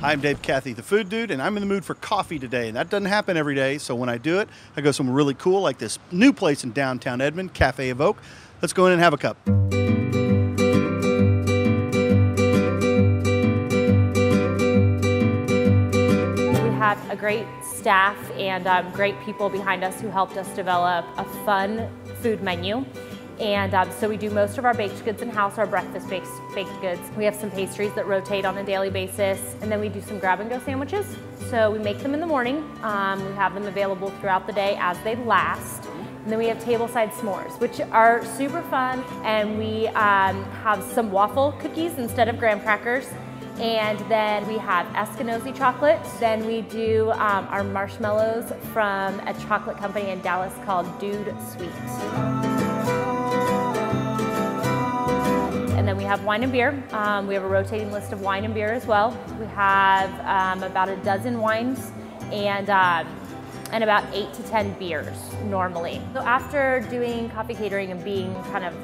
Hi, I'm Dave Cathey, the food dude, and I'm in the mood for coffee today. And that doesn't happen every day, so when I do it, I go somewhere really cool like this new place in downtown Edmond, Cafe Evoke. Let's go in and have a cup. We have a great staff and um, great people behind us who helped us develop a fun food menu. And um, so we do most of our baked goods in-house, our breakfast baked, baked goods. We have some pastries that rotate on a daily basis, and then we do some grab-and-go sandwiches. So we make them in the morning. Um, we have them available throughout the day as they last. And then we have tableside s'mores, which are super fun. And we um, have some waffle cookies instead of graham crackers. And then we have Askinosie chocolate. Then we do um, our marshmallows from a chocolate company in Dallas called Dude Sweet. Have wine and beer. Um, we have a rotating list of wine and beer as well. We have um, about a dozen wines and, um, and about eight to 10 beers normally. So after doing coffee catering and being kind of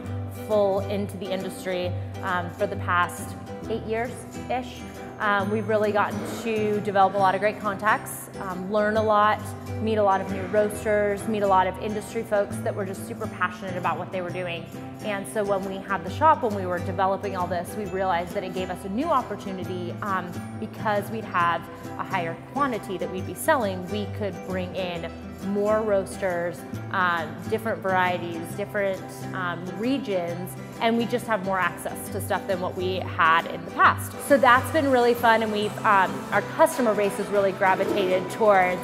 full into the industry um, for the past eight years-ish, um, we've really gotten to develop a lot of great contacts, um, learn a lot, meet a lot of new roasters, meet a lot of industry folks that were just super passionate about what they were doing. And so when we had the shop, when we were developing all this, we realized that it gave us a new opportunity um, because we'd have a higher quantity that we'd be selling, we could bring in more roasters, um, different varieties, different um, regions, and we just have more access to stuff than what we had in the past. So that's been really fun, and we've um, our customer base has really gravitated towards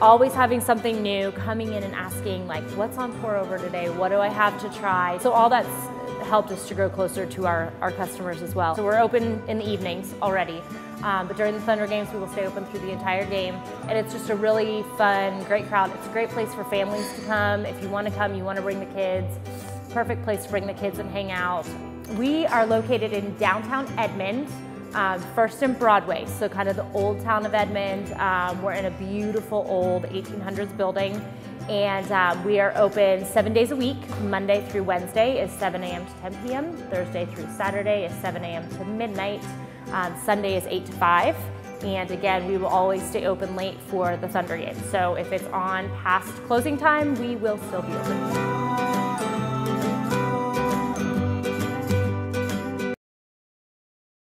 always having something new, coming in and asking like, what's on pour over today? What do I have to try? So all that's helped us to grow closer to our, our customers as well. So we're open in the evenings already. Um, but during the Thunder games, we will stay open through the entire game. And it's just a really fun, great crowd. It's a great place for families to come. If you want to come, you want to bring the kids, perfect place to bring the kids and hang out. We are located in downtown Edmond, um, first and Broadway, so kind of the old town of Edmond. Um, we're in a beautiful old 1800s building. And um, we are open seven days a week. Monday through Wednesday is 7 a.m. to 10 p.m. Thursday through Saturday is 7 a.m. to midnight. Um, Sunday is 8 to 5. And again, we will always stay open late for the Thunder game. So if it's on past closing time, we will still be open.